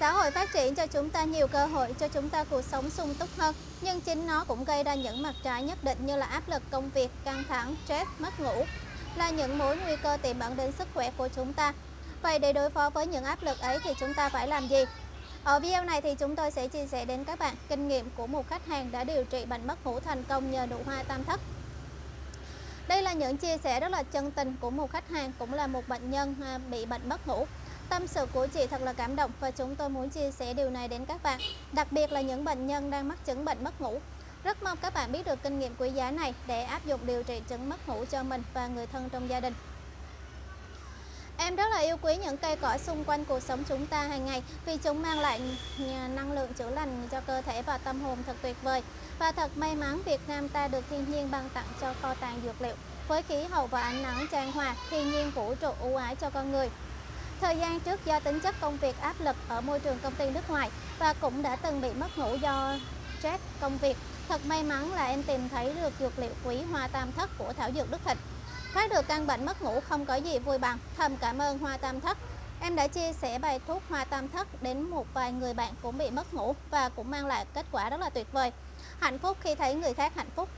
Xã hội phát triển cho chúng ta nhiều cơ hội cho chúng ta cuộc sống sung túc hơn, nhưng chính nó cũng gây ra những mặt trái nhất định như là áp lực công việc, căng thẳng, stress, mất ngủ là những mối nguy cơ tiềm ẩn đến sức khỏe của chúng ta. Vậy để đối phó với những áp lực ấy thì chúng ta phải làm gì? Ở video này thì chúng tôi sẽ chia sẻ đến các bạn kinh nghiệm của một khách hàng đã điều trị bệnh mất ngủ thành công nhờ nụ hoa tam thất. Đây là những chia sẻ rất là chân tình của một khách hàng cũng là một bệnh nhân à, bị bệnh mất ngủ. Tâm sự của chị thật là cảm động và chúng tôi muốn chia sẻ điều này đến các bạn, đặc biệt là những bệnh nhân đang mắc chứng bệnh mất ngủ. Rất mong các bạn biết được kinh nghiệm quý giá này để áp dụng điều trị chứng mất ngủ cho mình và người thân trong gia đình. Em rất là yêu quý những cây cỏ xung quanh cuộc sống chúng ta hàng ngày vì chúng mang lại năng lượng chữa lành cho cơ thể và tâm hồn thật tuyệt vời. Và thật may mắn Việt Nam ta được thiên nhiên ban tặng cho kho tàng dược liệu. Với khí hậu và ánh nắng trang hòa, thiên nhiên vũ trụ ưu ái cho con người. Thời gian trước do tính chất công việc áp lực ở môi trường công ty nước ngoài và cũng đã từng bị mất ngủ do stress công việc. Thật may mắn là em tìm thấy được dược liệu quý hoa tam thất của Thảo Dược Đức Thịnh. Thoát được căn bệnh mất ngủ không có gì vui bằng. Thầm cảm ơn hoa tam thất. Em đã chia sẻ bài thuốc hoa tam thất đến một vài người bạn cũng bị mất ngủ và cũng mang lại kết quả rất là tuyệt vời. Hạnh phúc khi thấy người khác hạnh phúc.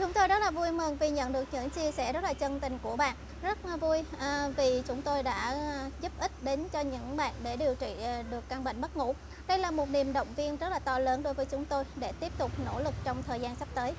Chúng tôi rất là vui mừng vì nhận được những chia sẻ rất là chân tình của bạn. Rất vui à, vì chúng tôi đã à, giúp ích đến cho những bạn để điều trị à, được căn bệnh mất ngủ. Đây là một niềm động viên rất là to lớn đối với chúng tôi để tiếp tục nỗ lực trong thời gian sắp tới.